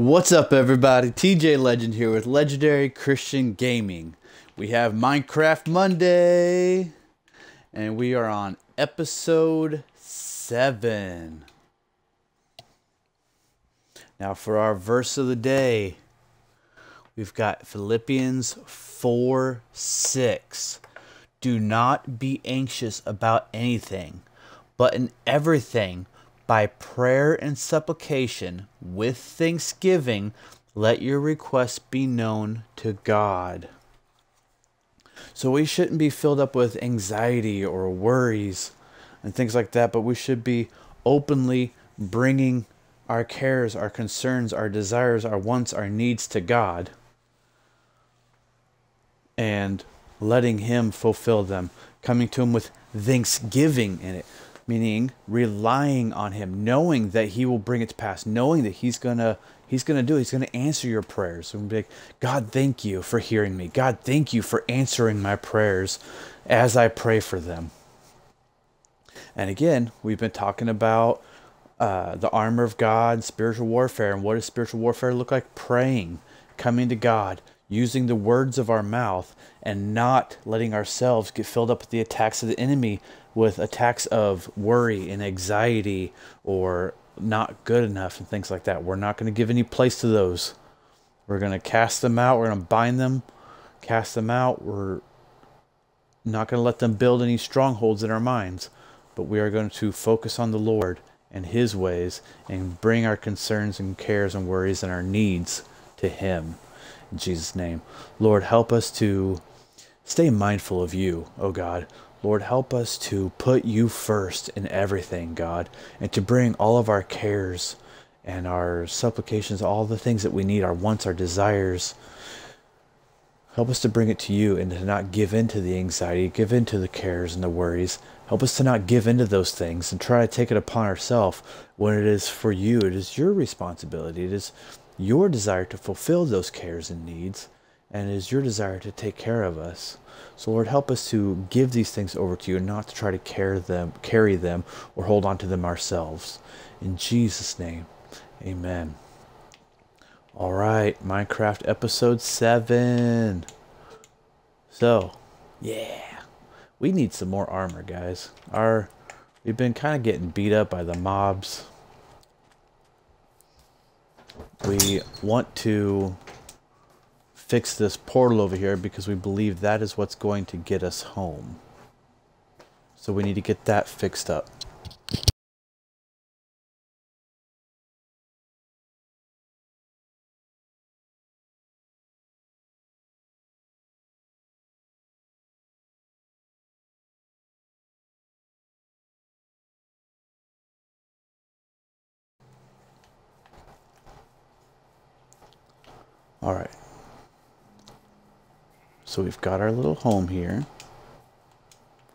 What's up, everybody? TJ Legend here with Legendary Christian Gaming. We have Minecraft Monday, and we are on episode 7. Now, for our verse of the day, we've got Philippians 4 6. Do not be anxious about anything, but in everything, by prayer and supplication with thanksgiving, let your requests be known to God. So we shouldn't be filled up with anxiety or worries and things like that, but we should be openly bringing our cares, our concerns, our desires, our wants, our needs to God and letting Him fulfill them, coming to Him with thanksgiving in it, meaning relying on Him, knowing that He will bring it to pass, knowing that He's gonna He's gonna do it. He's gonna answer your prayers. And be like, God, thank you for hearing me. God, thank you for answering my prayers as I pray for them. And again, we've been talking about uh, the armor of God, spiritual warfare, and what does spiritual warfare look like? Praying, coming to God, using the words of our mouth, and not letting ourselves get filled up with the attacks of the enemy with attacks of worry and anxiety or not good enough and things like that. We're not going to give any place to those. We're going to cast them out. We're going to bind them, cast them out. We're not going to let them build any strongholds in our minds, but we are going to focus on the Lord and His ways and bring our concerns and cares and worries and our needs to Him. In Jesus' name. Lord, help us to stay mindful of you, oh God. Lord, help us to put you first in everything, God, and to bring all of our cares and our supplications, all the things that we need, our wants, our desires. Help us to bring it to you and to not give in to the anxiety, give in to the cares and the worries, Help us to not give into those things and try to take it upon ourselves when it is for you. It is your responsibility. It is your desire to fulfill those cares and needs, and it is your desire to take care of us. So Lord, help us to give these things over to you and not to try to carry them, carry them or hold on to them ourselves. In Jesus' name, amen. All right, Minecraft episode 7. So, yeah we need some more armor, guys. Our we've been kind of getting beat up by the mobs. We want to fix this portal over here because we believe that is what's going to get us home. So we need to get that fixed up. All right. So we've got our little home here.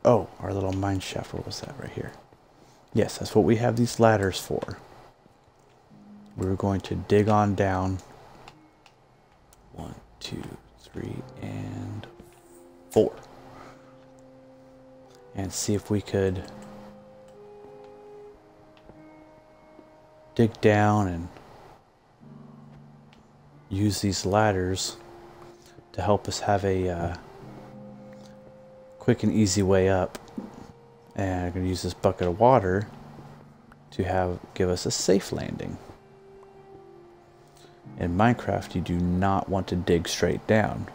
Oh, our little mine shaft. What was that right here? Yes, that's what we have these ladders for. We're going to dig on down. One, two, three, and four. And see if we could dig down and use these ladders to help us have a uh, quick and easy way up. And I'm going to use this bucket of water to have give us a safe landing. In Minecraft, you do not want to dig straight down.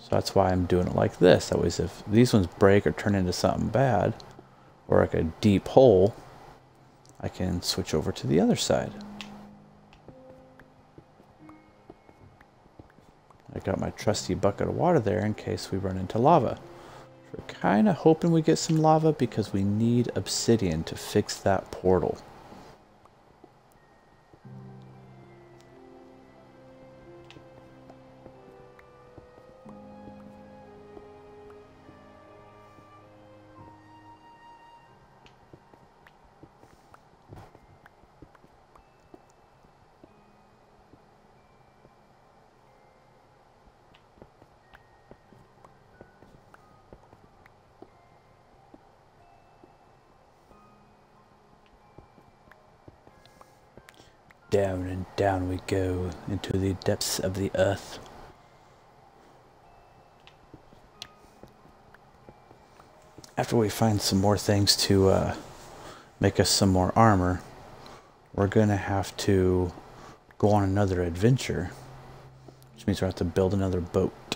So that's why I'm doing it like this. That way, if these ones break or turn into something bad, or like a deep hole, I can switch over to the other side. I got my trusty bucket of water there in case we run into lava. We're kind of hoping we get some lava because we need obsidian to fix that portal. Down and down we go into the depths of the earth. After we find some more things to uh, make us some more armor, we're going to have to go on another adventure, which means we have to build another boat.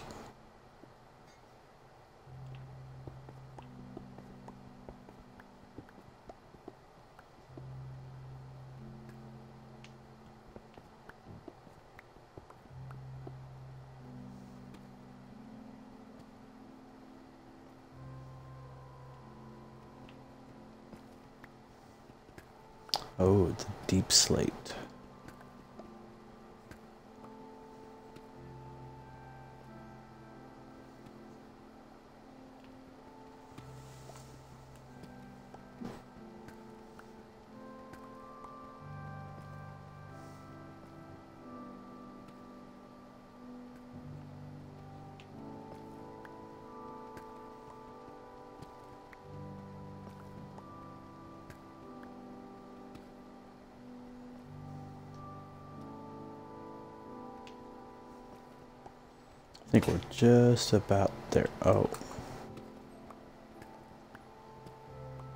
I think we're just about there. Oh.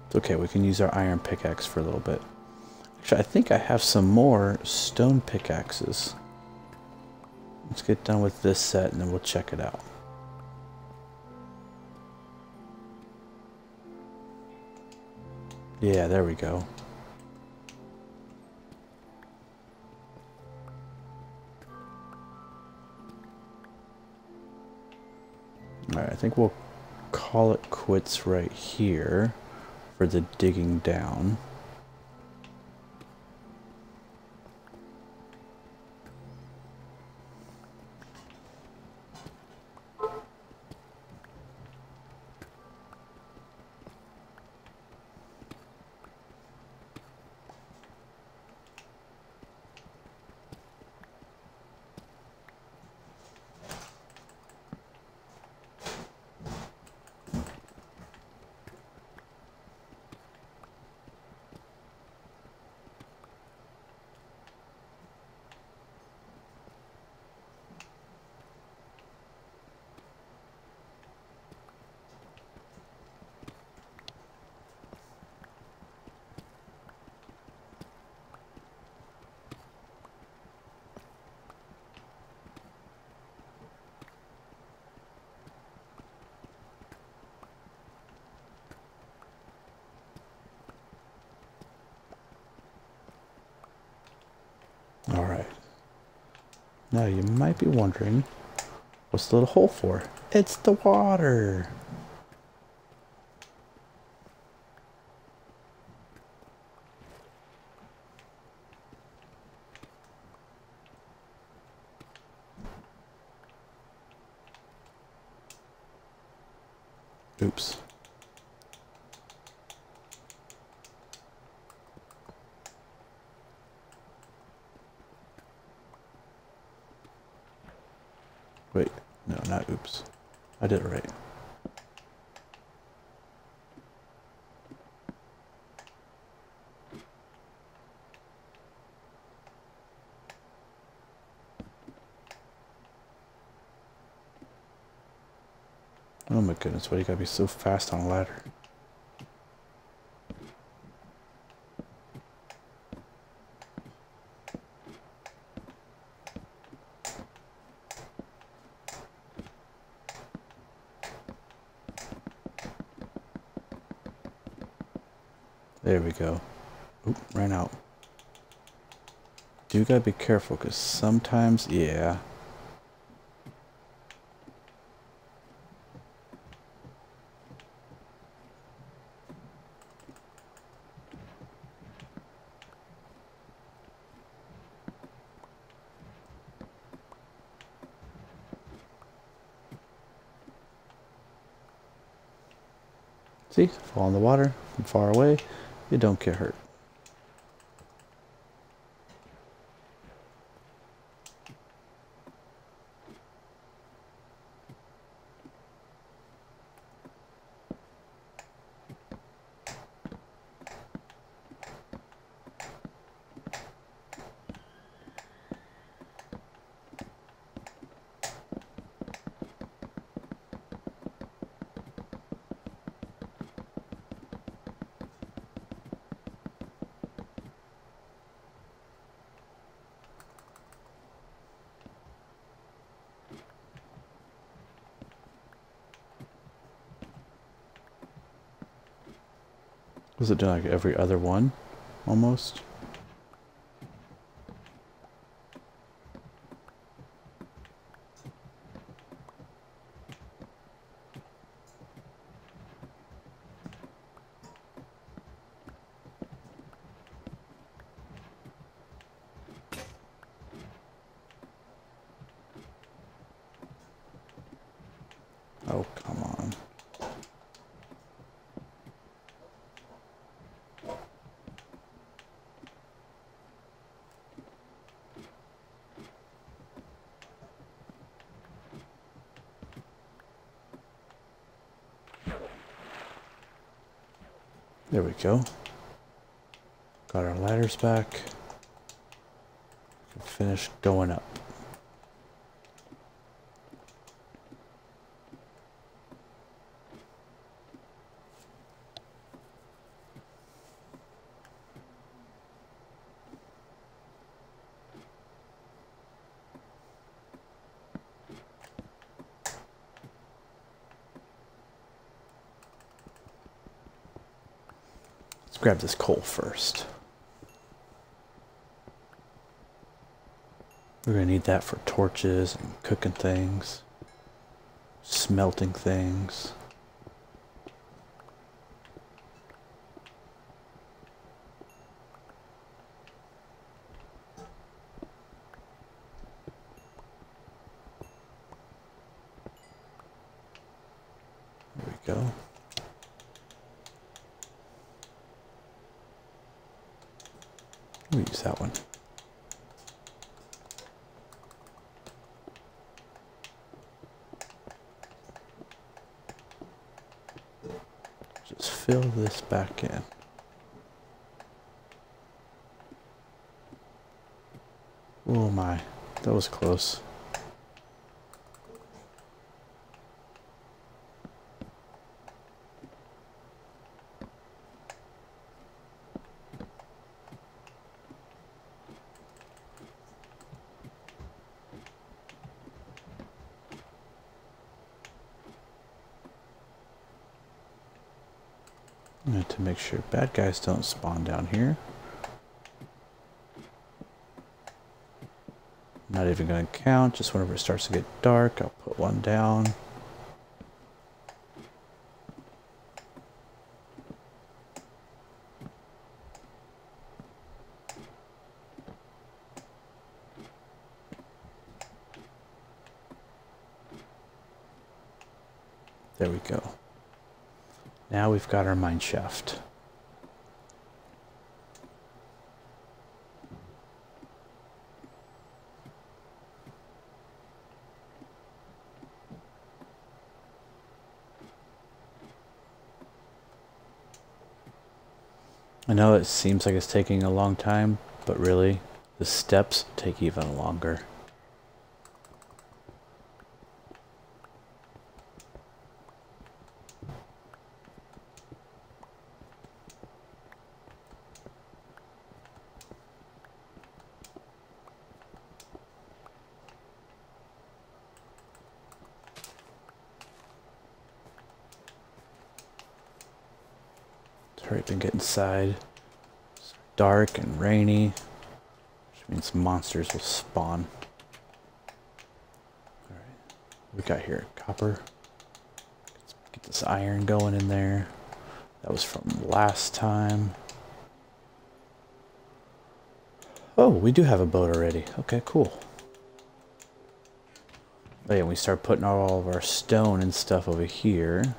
It's okay, we can use our iron pickaxe for a little bit. Actually, I think I have some more stone pickaxes. Let's get done with this set and then we'll check it out. Yeah, there we go. Think we'll call it quits right here for the digging down. Alright. Now you might be wondering, what's the little hole for? It's the water! Oops. Wait, no, not oops. I did it right. Oh my goodness, why you gotta be so fast on a ladder? Go. Oop, ran out. Do you gotta be careful, because sometimes, yeah. See, fall in the water from far away, you don't get hurt. Was it doing like every other one? Almost? Oh, come on. There we go. Got our ladders back. Finish going up. Grab this coal first. We're going to need that for torches and cooking things, smelting things. There we go. We'll use that one. Just fill this back in. Oh my, that was close. And to make sure bad guys don't spawn down here. Not even going to count, just whenever it starts to get dark, I'll put one down. There we go. Now we've got our mine shaft. Know it seems like it's taking a long time, but really, the steps take even longer. Hurry up and get inside. Dark and rainy, which means monsters will spawn. Alright, we got here copper. Let's get this iron going in there. That was from last time. Oh, we do have a boat already. Okay, cool. Oh yeah, we start putting all of our stone and stuff over here.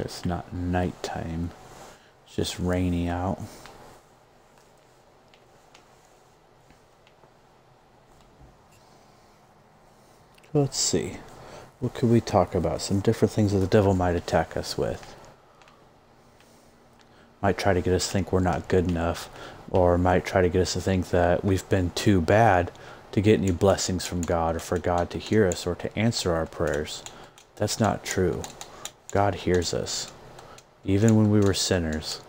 It's not nighttime. It's just rainy out. Let's see. What could we talk about? Some different things that the devil might attack us with. Might try to get us to think we're not good enough, or might try to get us to think that we've been too bad to get any blessings from God, or for God to hear us, or to answer our prayers. That's not true. God hears us, even when we were sinners.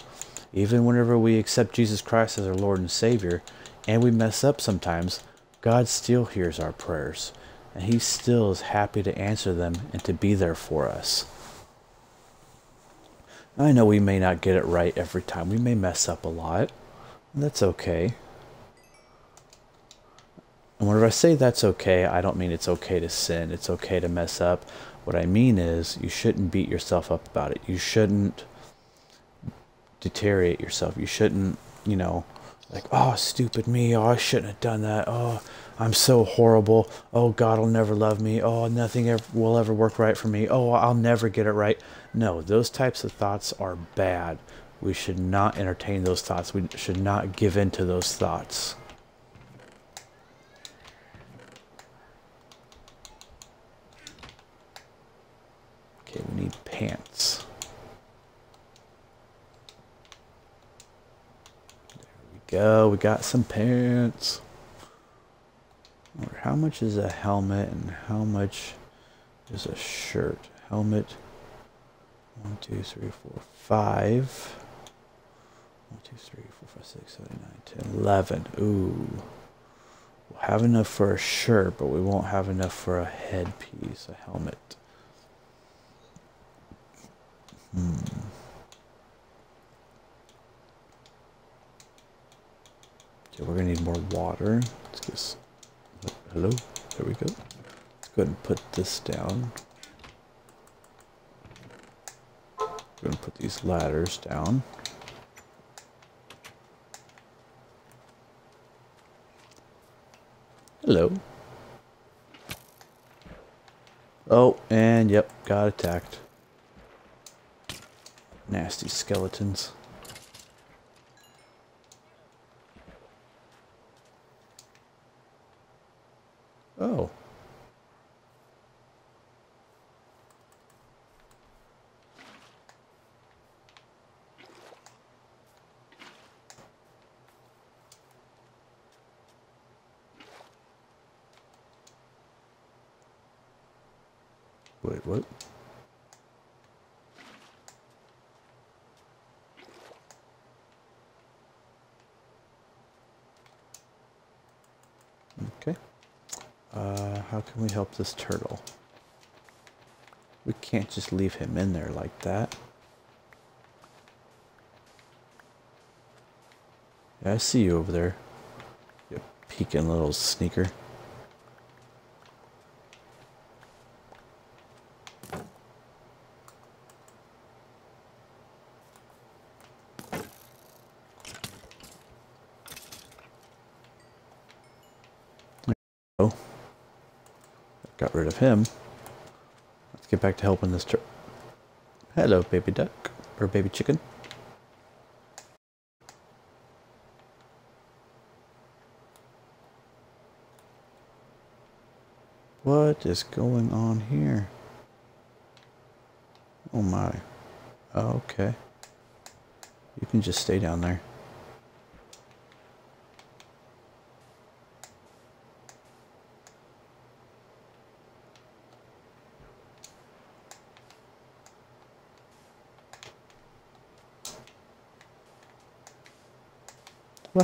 Even whenever we accept Jesus Christ as our Lord and Savior, and we mess up sometimes, God still hears our prayers and he still is happy to answer them and to be there for us. I know we may not get it right every time. We may mess up a lot. that's okay. And whenever I say that's okay, I don't mean it's okay to sin. It's okay to mess up. What I mean is you shouldn't beat yourself up about it. You shouldn't deteriorate yourself. You shouldn't, you know, like, oh, stupid me. Oh, I shouldn't have done that. Oh, I'm so horrible. Oh, God will never love me. Oh, nothing ever, will ever work right for me. Oh, I'll never get it right. No, those types of thoughts are bad. We should not entertain those thoughts. We should not give in to those thoughts. Okay, we need pants. There we go. We got some pants how much is a helmet and how much is a shirt? Helmet. One, two, three, four, five. One, two, three, four, five, six, seven, nine, ten, eleven. Ooh. We'll have enough for a shirt, but we won't have enough for a headpiece, a helmet. Hmm. Okay, we're gonna need more water. Let's get Hello? There we go. Let's go ahead and put this down. Go ahead and put these ladders down. Hello. Oh, and yep, got attacked. Nasty skeletons. Oh. Wait, what? Okay. Uh, how can we help this turtle? We can't just leave him in there like that. Yeah, I see you over there. You peeking little sneaker. Him. Let's get back to helping this turtle. Hello, baby duck. Or baby chicken. What is going on here? Oh my. Okay. You can just stay down there.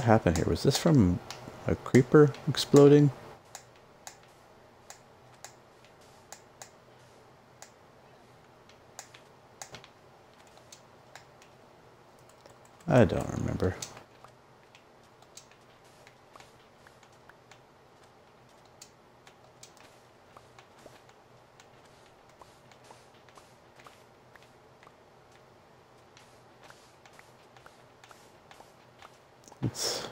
Happened here? Was this from a creeper exploding? I don't remember. Let's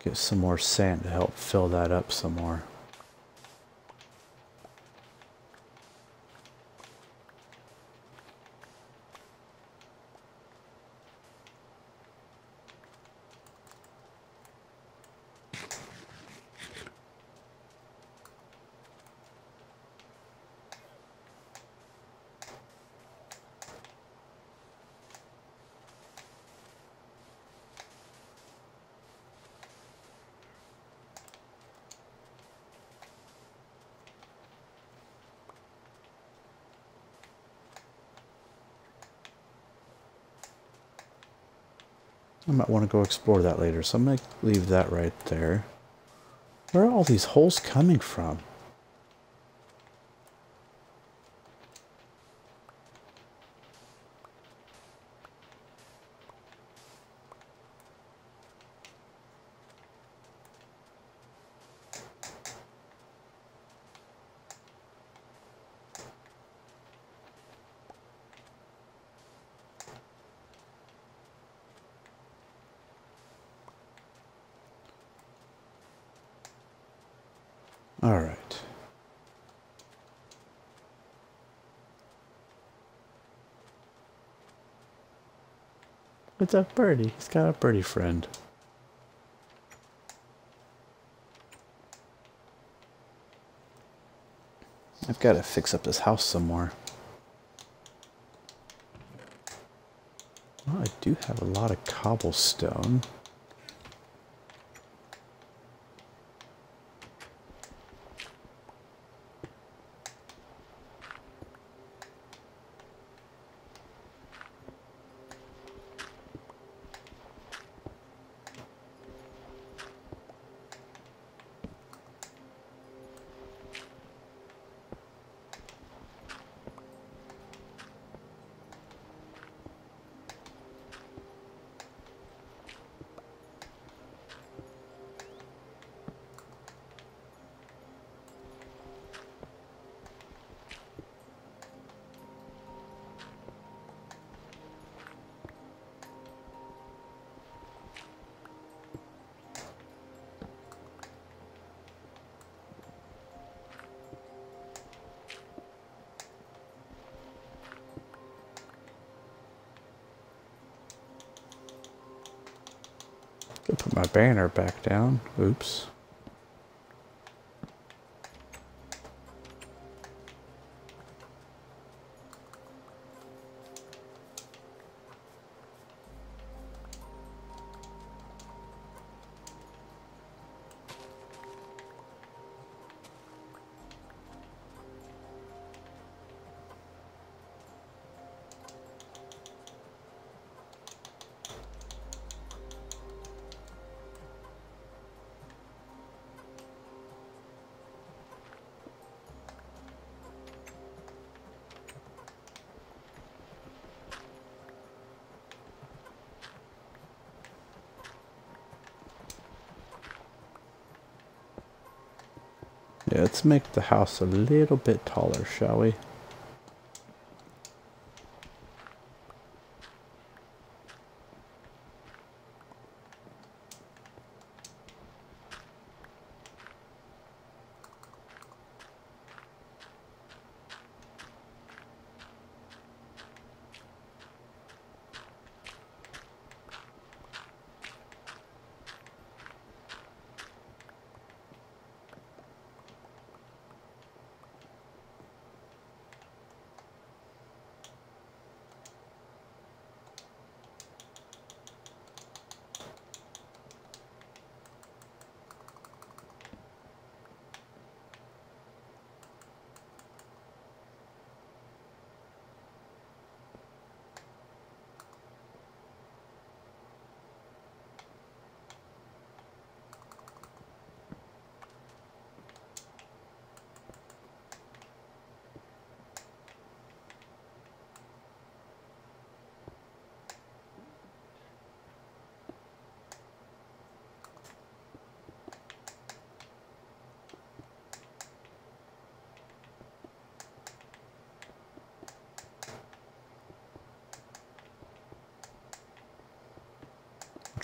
get some more sand to help fill that up some more. Go explore that later, so I'm going to leave that right there. Where are all these holes coming from? All right. What's a birdie? He's got a birdie friend. I've got to fix up this house some more. Well, I do have a lot of cobblestone. Put my banner back down. Oops. Yeah, let's make the house a little bit taller, shall we?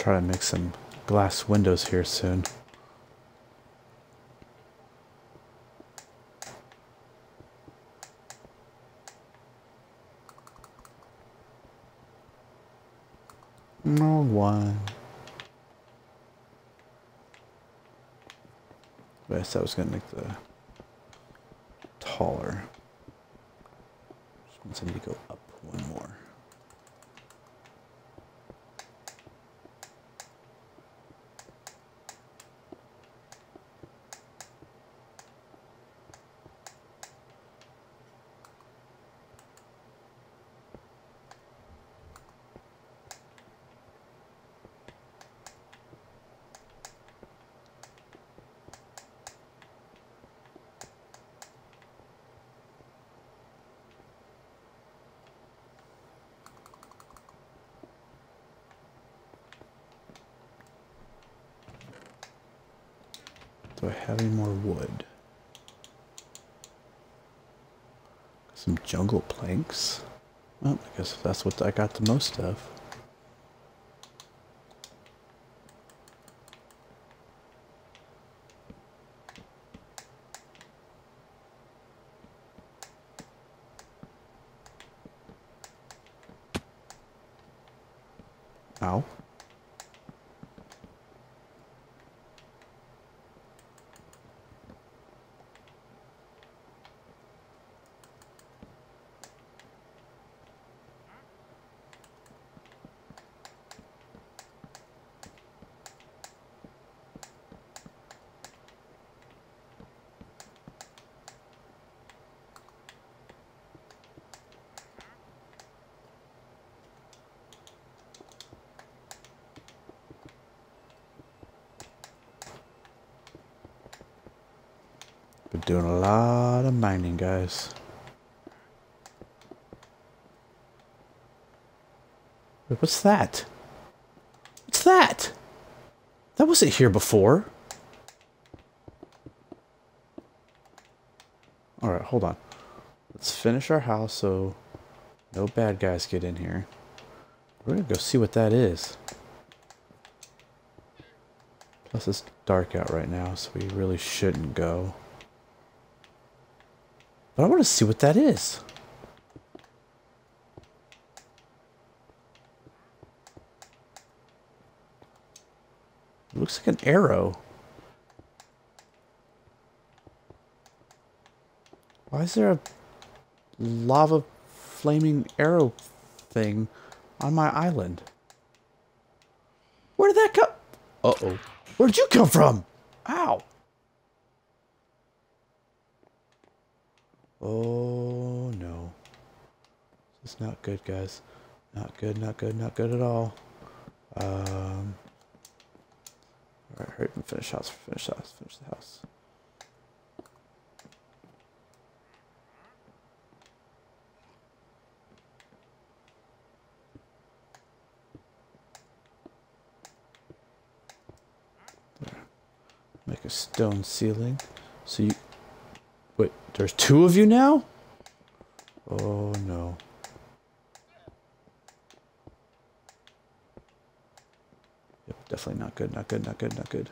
Try to make some glass windows here soon. No one. I said I was gonna make the taller. Just need to go up one more. Do I have any more wood? Some jungle planks. Well, I guess that's what I got the most of. Ow. Been doing a lot of mining, guys. Wait, what's that? What's that? That wasn't here before. Alright, hold on. Let's finish our house so no bad guys get in here. We're gonna go see what that is. Plus it's dark out right now, so we really shouldn't go. But I want to see what that is. It looks like an arrow. Why is there a lava flaming arrow thing on my island? Where did that come? Uh-oh. Where did you come from? Ow. Oh no. This is not good, guys. Not good, not good, not good at all. Um, Alright, hurry up and finish house, finish house, finish the house. Make a stone ceiling. So you Wait, there's two of you now? Oh no. Yep, definitely not good, not good, not good, not good.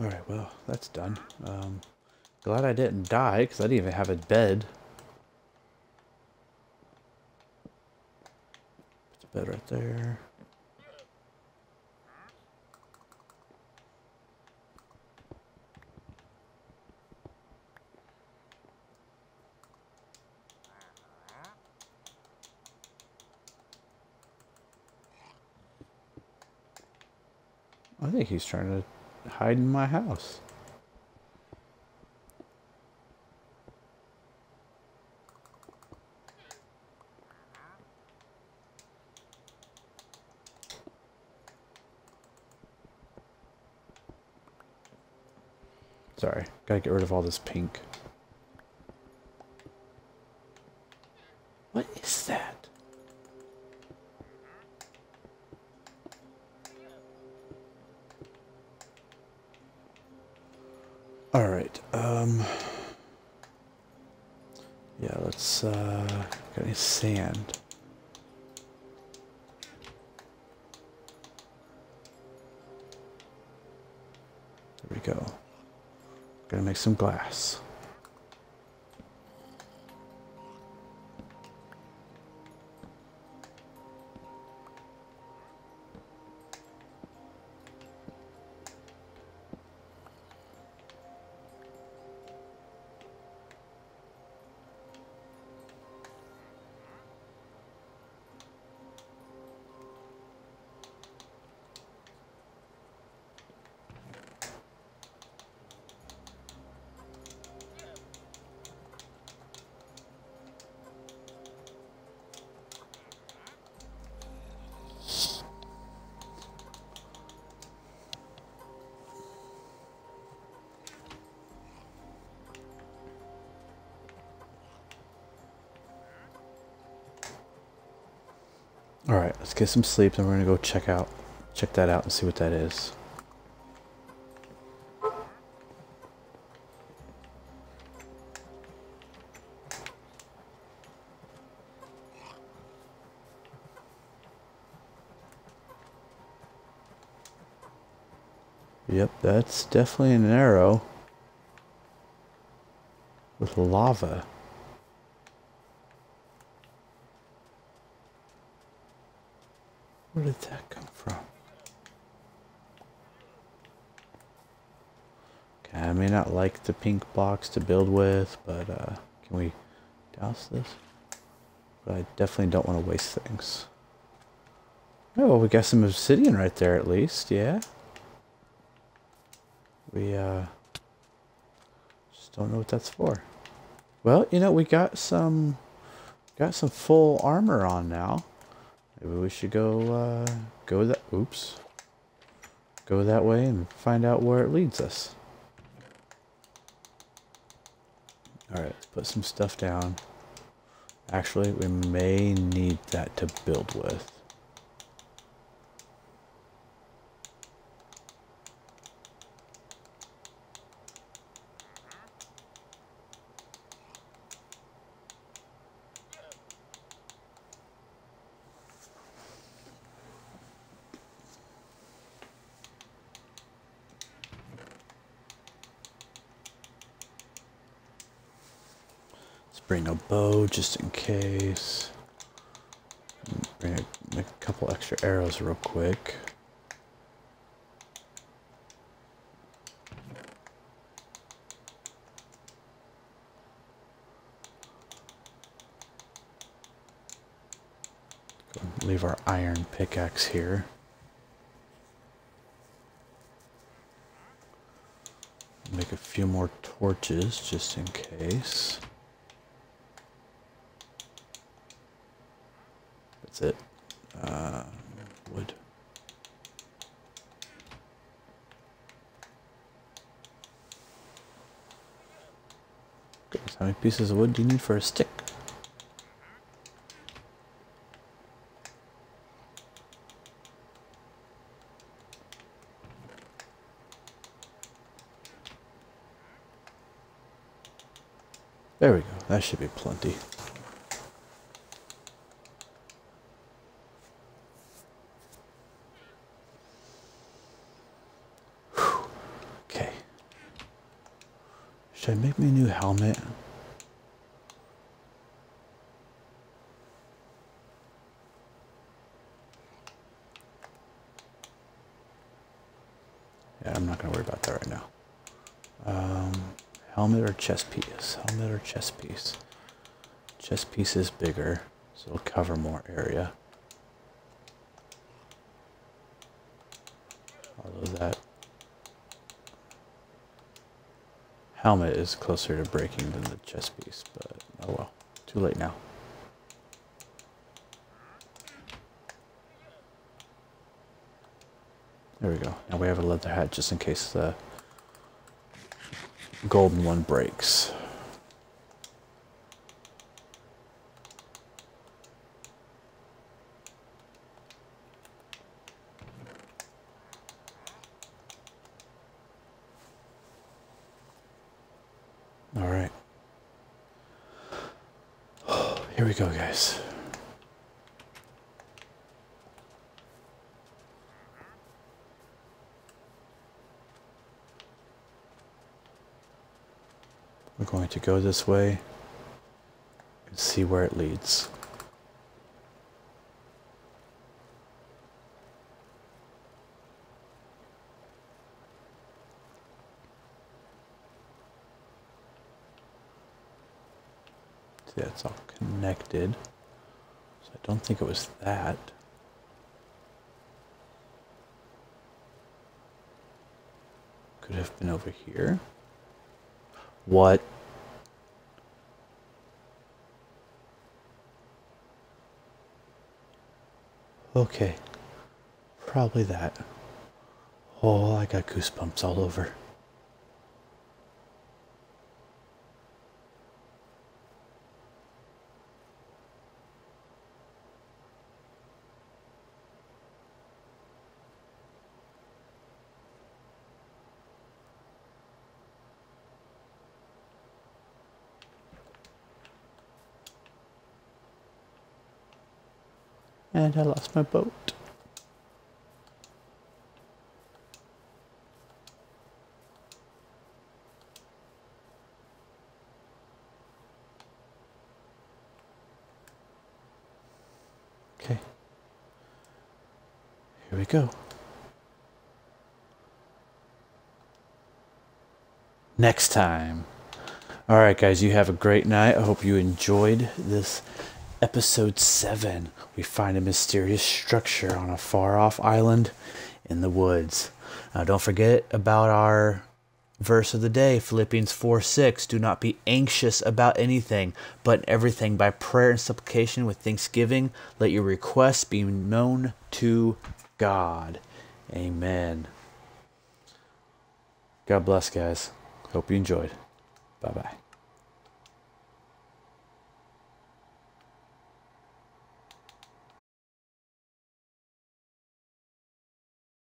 Alright, well, that's done. Um, glad I didn't die, because I didn't even have a bed. Put a bed right there. I think he's trying to hide in my house. Sorry, gotta get rid of all this pink. Gonna make some glass. Get some sleep, and we're gonna go check out, check that out, and see what that is. Yep, that's definitely an arrow with lava. Where did that come from? Okay, I may not like the pink box to build with, but uh, can we douse this? But I definitely don't want to waste things. Oh, well, we got some obsidian right there at least, yeah. We uh, just don't know what that's for. Well, you know, we got some got some full armor on now. Maybe we should go uh, go that. Oops. Go that way and find out where it leads us. All right, let's put some stuff down. Actually, we may need that to build with. Bring a bow just in case. Bring a, make a couple extra arrows real quick. leave our iron pickaxe here. Make a few more torches just in case. That's it. Uh, wood. Goodness, how many pieces of wood do you need for a stick? There we go. That should be plenty. Okay. Should I make me a new helmet? Yeah, I'm not going to worry about that right now. Um, helmet or chest piece? Helmet or chest piece? Chest piece is bigger, so it'll cover more area. Although that helmet is closer to breaking than the chest piece, but oh well. Too late now. There we go. Now we have a leather hat just in case the golden one breaks. All right. Here we go, guys. Going to go this way and see where it leads. See, it's all connected. So I don't think it was that. Could have been over here. What? Okay. Probably that. Oh, I got goosebumps all over. And I lost my boat. Okay. Here we go. Next time. All right, guys, you have a great night. I hope you enjoyed this episode 7. We find a mysterious structure on a far off island in the woods. Now, don't forget about our verse of the day Philippians 4 6. Do not be anxious about anything, but everything by prayer and supplication with thanksgiving. Let your requests be known to God. Amen. God bless, guys. Hope you enjoyed. Bye bye.